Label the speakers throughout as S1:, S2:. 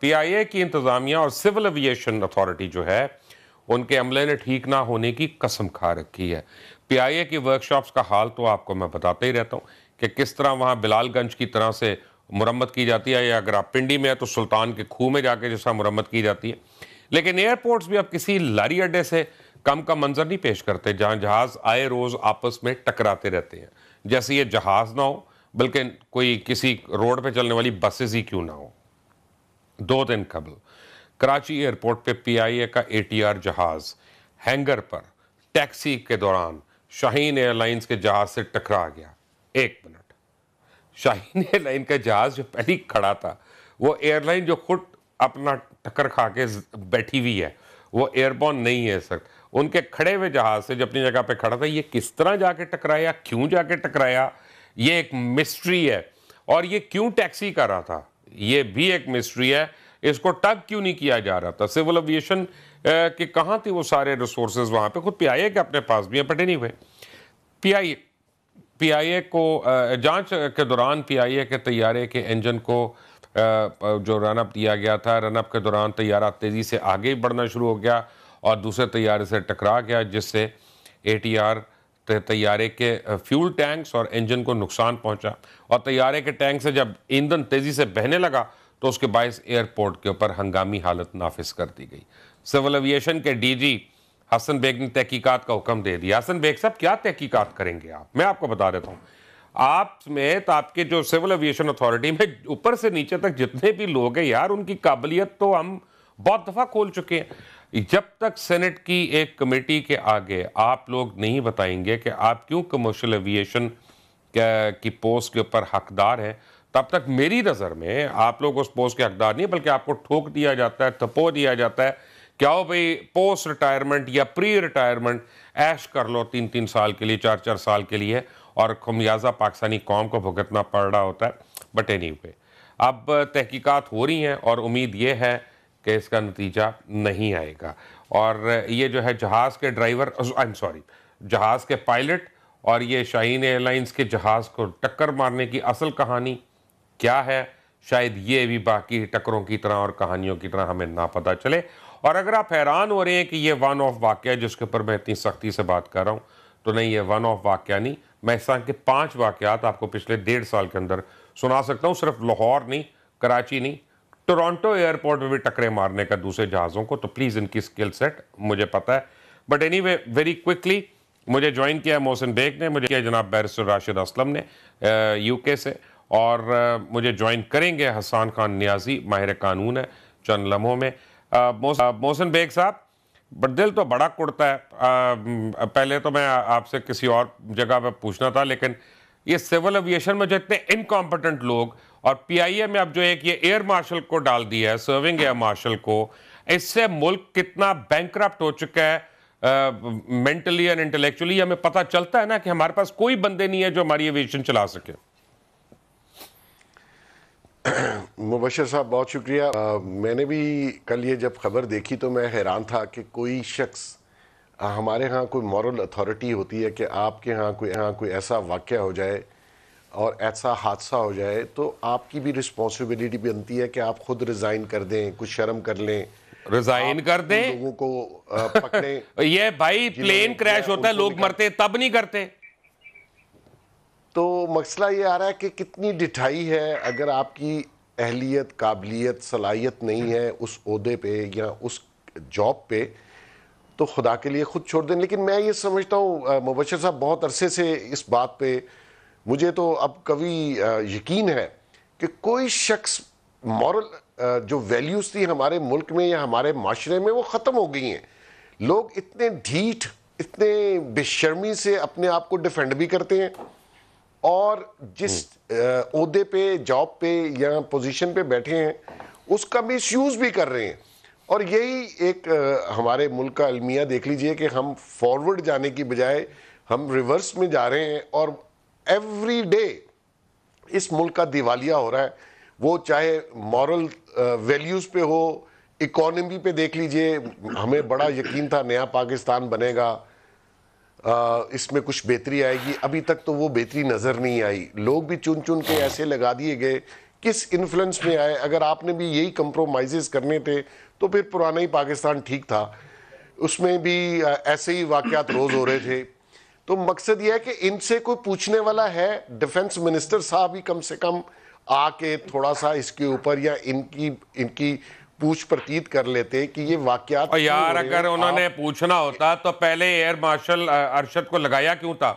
S1: پی I اے کی انتظامیہ اور سول ایویشن اتھارٹی جو ہے، ان کے عملے نے ٹھیک نہ ہونے کی قسم کھا رکھی ہے۔ پی آئی اے کی ورکشاپس کا حال تو آپ کو میں بتاتا ہی رہتا ہوں کہ کس طرح وہاں بلال گنج کی طرح سے مرمت کی جاتی ہے یا اگر آپ پنڈی میں ہے تو سلطان کے کھو میں جا کے جیسا مرمت کی جاتی ہے۔ لیکن ایئرپورٹس بھی اب کسی لاری اڈے سے کم کا منظر نہیں پیش کرتے، جہاں جہاز آئے روز آپس میں ٹکراتے رہتے ہیں۔ جیسے یہ جہاز نہ ہو، بلکہ کوئی کسی روڈ پہ چلنے والی بسز ہی کیوں نہ ہو۔ دو دن قبل، کراچی ایئرپورٹ پہ پی آئی اے کا اے ٹی آر جہاز ہینگر پر ٹیکسی کے دوران شاہین ایئر لائنز کے جہاز سے ٹکرا گیا۔ ایک منٹ۔ شاہین ایئر لائن کا جہاز جو پہلی کھڑا تھا، وہ ایئر لائن جو خود اپنا ٹکر کھا کے بیٹھی ہوئی ہے، وہ ایئر بون نہیں ہے سر۔ ان کے کھڑے ہوئے جہاز سے جو اپنی جگہ پہ کھڑا تھا، یہ کس طرح جا کے ٹکرایا، کیوں جا کے ٹکرایا، یہ ایک مسٹری ہے۔ اور یہ کیوں ٹیکسی کر رہا تھا؟ یہ بھی ایک مسٹری ہے۔ اس کو ٹگ کیوں نہیں کیا جا رہا تھا؟ سول اویشن کہ کہاں تھی وہ سارے ریسورسز وہاں پہ خود پی آئی اے کے اپنے پاس بھی ہیں پٹے نہیں ہوئے پی آئی اے، پی آئی اے کو جانچ کے دوران پی آئی اے کے طیارے کے انجن کو جو رن اپ دیا گیا تھا رن اپ کے دوران طیارہ تیزی سے آگے بڑھنا شروع ہو گیا اور دوسرے طیارے سے ٹکرا گیا، جس سے اے ٹی آر طیارے کے فیول ٹینکس اور انجن کو نقصان پہنچا اور طیارے کے ٹینک سے جب ایندھن تیزی سے بہنے لگا تو اس کے باعث ایئرپورٹ کے اوپر ہنگامی حالت نافذ کر دی گئی۔ سول ایویشن کے ڈی جی حسن بیگ نے تحقیقات کا حکم دے دیا۔ حسن بیگ صاحب، کیا تحقیقات کریں گے آپ؟ میں آپ کو بتا دیتا ہوں۔ آپ میں تو آپ کے جو سول ایویشن اتھارٹی میں اوپر سے نیچے تک جتنے بھی لوگ ہیں یار، ان کی قابلیت تو ہم بہت دفعہ کھول چکے ہیں۔ جب تک سینٹ کی ایک کمیٹی کے آگے آپ لوگ نہیں بتائیں گے کہ آپ کیوں کمرشل ایویشن کی پوسٹ کے اوپر حقدار ہیں، تب تک میری نظر میں آپ لوگ اس پوسٹ کے حقدار نہیں، بلکہ آپ کو ٹھوک دیا جاتا ہے تھپو دیا جاتا ہے کیا ہو بھئی پوسٹ ریٹائرمنٹ یا پری ریٹائرمنٹ ایش کر لو تین تین سال کے لیے، چار چار سال کے لیے اور خمیازہ پاکستانی قوم کو بھگتنا پڑ رہا ہوتا ہے۔ بٹ اینی پہ اب تحقیقات ہو رہی ہیں اور امید یہ ہے کہ اس کا نتیجہ نہیں آئے گا۔ اور یہ جو ہے جہاز کے ڈرائیور سوری جہاز کے پائلٹ اور یہ شاہین ایئر لائنز کے جہاز کو ٹکر مارنے کی اصل کہانی کیا ہے؟ شاید یہ بھی باقی ٹکروں کی طرح اور کہانیوں کی طرح ہمیں نہ پتہ چلے۔ اور اگر آپ حیران ہو رہے ہیں کہ یہ ون آف واقعہ، جس کے اوپر میں اتنی سختی سے بات کر رہا ہوں، تو نہیں، یہ ون آف واقعہ نہیں۔ میں اس طرح کے پانچ واقعات آپ کو پچھلے ڈیڑھ سال کے اندر سنا سکتا ہوں، صرف لاہور نہیں، کراچی نہیں ٹورانٹو ایئرپورٹ میں بھی ٹکرے مارنے کا دوسرے جہازوں کو، تو پلیز ان کی سکل سیٹ مجھے پتہ ہے۔ But anyway very quickly مجھے جوائن کیا ہے محسن بیگ نے، مجھے کیا جناب بیرسٹر راشد اسلم نے یو کے سے۔ اور مجھے جوائن کریں گے حسان خان نیازی، ماہر قانون ہے چند لمحوں میں۔ محسن بیگ صاحب بٹ دل تو بڑا کڑتا ہے۔ پہلے تو میں آپ سے کسی اور جگہ پہ پوچھنا تھا، لیکن یہ سول اویشن میں جو اتنے انکمپٹنٹ لوگ اور پی آئی اے میں اب جو ایک یہ ایئر مارشل کو ڈال دیا ہے سرونگ ایئر مارشل کو، اس سے ملک کتنا بینکرپٹ ہو چکا ہے مینٹلی اور انٹلیکچولی ہمیں پتہ چلتا ہے نا کہ ہمارے پاس کوئی بندے نہیں ہے جو ہماری ایویشن چلا سکے۔
S2: مبشر صاحب، بہت شکریہ۔ میں نے بھی کل یہ جب خبر دیکھی تو میں حیران تھا کہ کوئی شخص ہمارے ہاں کوئی مورل اتھارٹی ہوتی ہے کہ آپ کے ہاں کوئی ہاں کوئی ایسا واقعہ ہو جائے اور ایسا حادثہ ہو جائے تو آپ کی بھی رسپانسبلٹی بنتی ہے کہ آپ خود ریزائن کر دیں کچھ شرم کر لیں۔
S1: ریزائن کر دیں؟
S2: لوگوں کو پکڑیں۔
S1: یہ بھائی پلین کریش ہوتا ہے لوگ مرتے تب نہیں کرتے۔
S2: تو مسئلہ یہ آ رہا ہے کہ کتنی ڈٹھائی ہے۔ اگر آپ کی اہلیت قابلیت صلاحیت نہیں ہے اس عہدے پہ یا اس جاب پہ تو خدا کے لیے خود چھوڑ دیں۔ لیکن میں یہ سمجھتا ہوں مبشر صاحب بہت عرصے سے اس بات پہ مجھے تو اب کبھی یقین ہے کہ کوئی شخص مورل جو ویلیوز تھی ہمارے ملک میں یا ہمارے معاشرے میں وہ ختم ہو گئی ہیں۔ لوگ اتنے ڈھیٹ اتنے بے شرمی سے اپنے آپ کو ڈیفینڈ بھی کرتے ہیں۔ اور جس عہدے پہ جاب پہ یا پوزیشن پہ بیٹھے ہیں اس کا مس یوز بھی کر رہے ہیں۔ اور یہی ایک ہمارے ملک کا المیہ دیکھ لیجیے کہ ہم فارورڈ جانے کی بجائے ہم ریورس میں جا رہے ہیں اور ایوری ڈے اس ملک کا دیوالیہ ہو رہا ہے۔ وہ چاہے مورل ویلیوز پہ ہو اکانومی پہ دیکھ لیجیے، ہمیں بڑا یقین تھا نیا پاکستان بنے گا۔ اس میں کچھ بہتری آئے گی۔ ابھی تک تو وہ بہتری نظر نہیں آئی۔ لوگ بھی چن چن کے ایسے لگا دیے گئے کس انفلوئنس میں آئے؟ اگر آپ نے بھی یہی کمپرومائزز کرنے تھے تو پھر پرانا ہی پاکستان ٹھیک تھا۔ اس میں بھی ایسے ہی واقعات روز ہو رہے تھے۔ تو مقصد یہ ہے کہ ان سے کوئی پوچھنے والا ہے۔ ڈیفنس منسٹر صاحب ہی کم سے کم آ کے تھوڑا سا اس کے اوپر یا ان کی ان کی پوچھ پرتیت کر لیتے کہ یہ واقعات
S1: یار اگر انہوں نے پوچھنا ہوتا تو پہلے ایئر مارشل ارشد کو لگایا کیوں تھا؟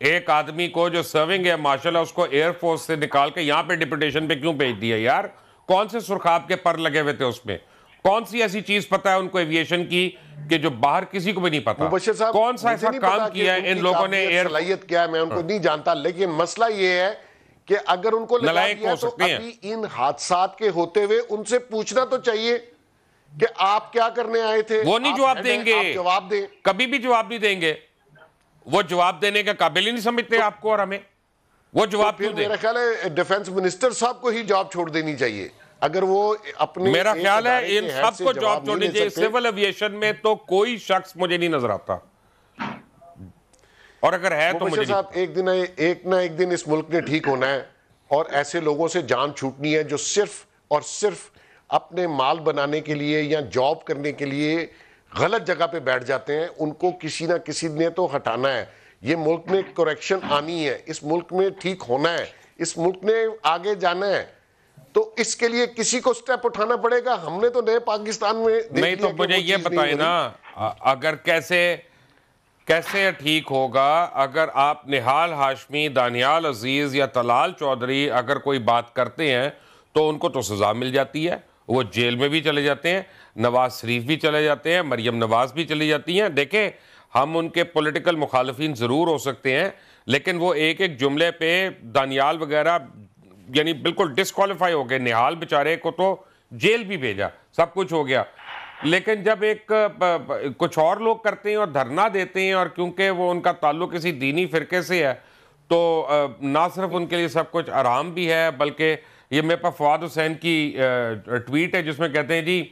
S1: ایک آدمی کو جو سرونگ ہے مارشل ہے اس کو ایئر فورس سے نکال کے یہاں پہ ڈپٹیشن پہ کیوں بھیج دیا یار؟ کون سے سرخاب کے پر لگے ہوئے تھے اس میں؟ کون سی ایسی چیز پتا ہے ان کو ایویشن کی کہ جو باہر کسی کو بھی نہیں پتا کون سا ایسا کام کیا ہے؟ ان لوگوں نے
S2: ایئر صلاحیت کیا ہے میں ان کو نہیں جانتا لیکن مسئلہ یہ ہے کہ اگر ان کو لگا دیا تو ابھی ان حادثات کے ہوتے ہوئے ان سے پوچھنا تو چاہیے کہ آپ کیا کرنے آئے تھے؟
S1: وہ نہیں جواب دیں گے۔
S2: جواب دیں۔
S1: کبھی بھی جواب نہیں دیں گے۔ وہ جواب دینے کا قابل ہی نہیں سمجھتے آپ کو اور ہمیں۔ وہ جواب
S2: پھر میرا خیال ہے ڈیفنس منسٹر صاحب کو ہی جواب چھوڑ دینی چاہیے۔ اگر وہ اپنے
S1: میرا خیال ہے ان سب کو جواب چھوڑنی چاہیے۔ سیول ایویشن میں تو کوئی شخص مجھے نہیں نظر آتا۔ اور اگر ہے تو مجھے
S2: صاحب ایک دن ایک نہ ایک دن اس ملک نے ٹھیک ہونا ہے۔ اور ایسے لوگوں سے جان چھوٹنی ہے جو صرف اور صرف اپنے مال بنانے کے لیے یا جاب کرنے کے لیے غلط جگہ پہ بیٹھ جاتے ہیں ان کو کسی نہ کسی نے تو ہٹانا ہے۔ یہ ملک میں کریکشن آنی ہے اس ملک میں ٹھیک ہونا ہے اس ملک نے آگے جانا ہے۔ تو اس کے لیے کسی کو سٹیپ اٹھانا پڑے گا۔ ہم نے تو نئے پاکستان میں
S1: نہیں تو مجھے یہ بتائیں نا اگر کیسے کیسے ٹھیک ہوگا؟ اگر آپ نحال ہاشمی دانیال عزیز یا تلال چودھری اگر کوئی بات کرتے ہیں تو ان کو تو سزا مل جاتی ہے۔ وہ جیل میں بھی چلے جاتے ہیں۔ نواز شریف بھی چلے جاتے ہیں، مریم نواز بھی چلی جاتی ہیں۔ دیکھیں، ہم ان کے پولیٹیکل مخالفین ضرور ہو سکتے ہیں، لیکن وہ ایک ایک جملے پہ دانیال وغیرہ یعنی بالکل ڈسکوالیفائی ہو گئے۔ نہال بیچارے کو تو جیل بھی بھیجا، سب کچھ ہو گیا۔ لیکن جب ایک، کچھ اور لوگ کرتے ہیں اور دھرنا دیتے ہیں، اور کیونکہ وہ ان کا تعلق کسی دینی فرقے سے ہے، تو نہ صرف ان کے لیے سب کچھ آرام بھی ہے، بلکہ یہ میرے پاس فواد حسین کی ٹویٹ ہے، جس میں کہتے ہیں جی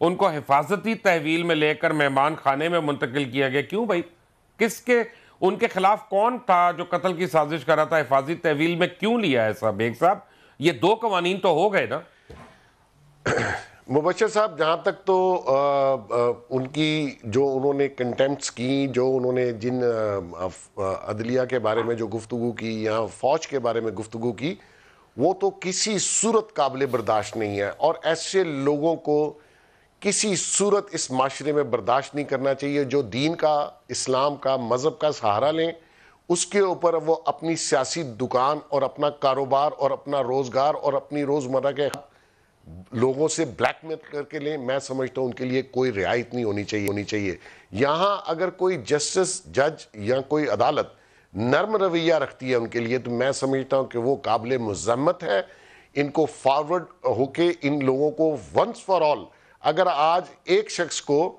S1: ان کو حفاظتی تحویل میں لے کر مہمان خانے میں منتقل کیا گیا۔ کیوں بھائی؟ کس کے؟ ان کے خلاف کون تھا جو قتل کی سازش کر رہا تھا؟ حفاظتی تحویل میں کیوں لیا ہے صاحب؟ صاحب، یہ دو قوانین تو ہو گئے نا۔
S2: مبشر صاحب، جہاں تک تو ان کی جو انہوں نے کنٹیمپٹس کی، جو انہوں نے جن عدلیہ کے بارے میں جو گفتگو کی یا فوج کے بارے میں گفتگو کی، وہ تو کسی صورت قابل برداشت نہیں ہے۔ اور ایسے لوگوں کو کسی صورت اس معاشرے میں برداشت نہیں کرنا چاہیے۔ جو دین کا، اسلام کا، مذہب کا سہارا لیں، اس کے اوپر وہ اپنی سیاسی دکان اور اپنا کاروبار اور اپنا روزگار اور اپنی روزمرہ کے لوگوں سے بلیک میل کر کے لیں۔ میں سمجھتا ہوں ان کے لیے کوئی رعایت نہیں ہونی چاہیے ہونی چاہیے۔ یہاں اگر کوئی جسٹس، جج یا کوئی عدالت نرم رویہ رکھتی ہے ان کے لیے، تو میں سمجھتا ہوں کہ وہ قابل مذمت ہے۔ ان کو فارورڈ ہو کے ان لوگوں کو ونس فار آل اگر آج ایک شخص کو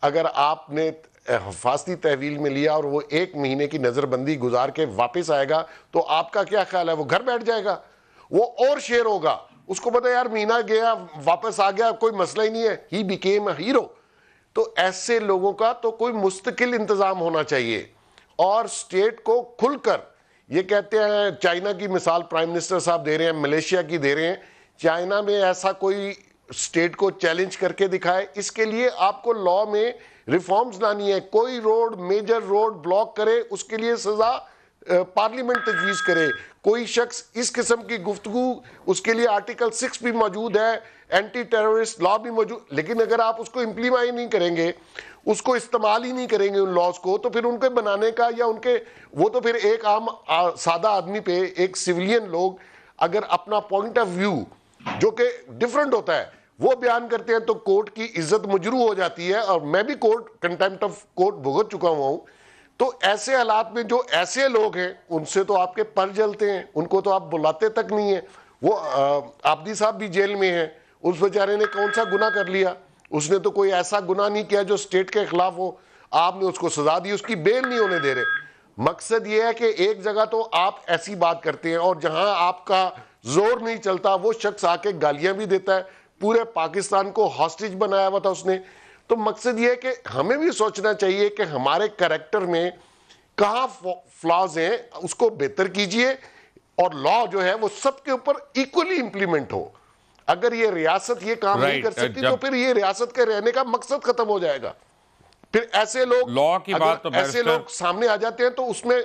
S2: اگر آپ نے حفاظتی تحویل میں لیا اور وہ ایک مہینے کی نظر بندی گزار کے واپس آئے گا، تو آپ کا کیا خیال ہے؟ وہ گھر بیٹھ جائے گا؟ وہ اور شیر ہوگا۔ اس کو پتا یار، مہینہ گیا، واپس آ گیا، کوئی مسئلہ ہی نہیں ہے۔ ہی بیکیم ہیرو تو ایسے لوگوں کا تو کوئی مستقل انتظام ہونا چاہیے۔ اور سٹیٹ کو کھل کر، یہ کہتے ہیں، چائنا کی مثال پرائم منسٹر صاحب دے رہے ہیں، ملیشیا کی دے رہے ہیں۔ چائنا میں ایسا کوئی سٹیٹ کو چیلنج کر کے دکھائے۔ اس کے لیے آپ کو لا میں ریفارمز لانی ہے کوئی روڈ میجر روڈ بلاک کرے، اس کے لیے سزا پارلیمنٹ تجویز کرے۔ کوئی شخص اس قسم کی گفتگو، اس کے لیے آرٹیکل سکس بھی موجود ہے۔ اینٹی ٹیرورسٹ لا بھی موجود۔ لیکن اگر آپ اس کو امپلیمائی نہیں کریں گے، اس کو استعمال ہی نہیں کریں گے ان لاس کو، تو پھر ان کے بنانے کا یا ان کے، وہ تو پھر ایک عام سادہ آدمی پہ ایک سیولین لوگ اگر اپنا پوائنٹ آف ویو جو کہ ڈیفرنٹ ہوتا ہے وہ بیان کرتے ہیں تو کورٹ کی عزت مجرو ہو جاتی ہے اور میں بھی کورٹ کنٹیمپٹ آف کورٹ بھگت چکا ہوا ہوں۔ تو ایسے حالات میں جو ایسے لوگ ہیں، ان سے تو آپ کے پر جلتے ہیں، ان کو تو آپ بلاتے تک نہیں ہیں۔ وہ آبدی صاحب بھی جیل میں ہیں۔ اس بیچارے نے کون سا گناہ کر لیا؟ اس نے تو کوئی ایسا گناہ نہیں کیا جو سٹیٹ کے خلاف ہو۔ آپ نے اس کو سزا دی، اس کی بیل نہیں ہونے دے رہے۔ مقصد یہ ہے کہ ایک جگہ تو آپ ایسی بات کرتے ہیں اور جہاں آپ کا زور نہیں چلتا، وہ شخص آ کے گالیاں بھی دیتا ہے۔ پورے پاکستان کو ہاسٹیج بنایا ہوا تھا اس نے۔ تو مقصد یہ ہے کہ ہمیں بھی سوچنا چاہیے کہ ہمارے کریکٹر میں کہاں فلاز ہیں اس کو بہتر کیجیے اور لا جو ہے وہ سب کے اوپر ایکولی امپلیمنٹ ہو۔ اگر یہ ریاست یہ کام نہیں کر سکتی تو پھر یہ ریاست کے رہنے کا مقصد ختم ہو جائے گا۔ پھر ایسے لوگ
S1: Law کی
S2: اگر
S1: بات تو
S2: ایسے لوگ سامنے آ جاتے ہیں تو اس میں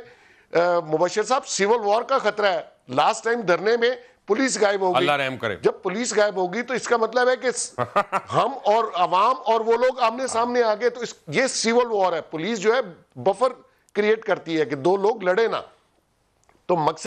S2: مبشر صاحب سیول وار کا خطرہ ہے۔ لاسٹ ٹائم دھرنے میں پولیس غائب ہوگی۔
S1: اللہ رحم کرے۔
S2: جب پولیس غائب ہوگی تو اس کا مطلب ہے کہ ہم اور عوام اور وہ لوگ آمنے سامنے آ گئے تو اس یہ سیول وار ہے۔ پولیس جو ہے بفر کریٹ کرتی ہے کہ دو لوگ لڑے نا تو مقصد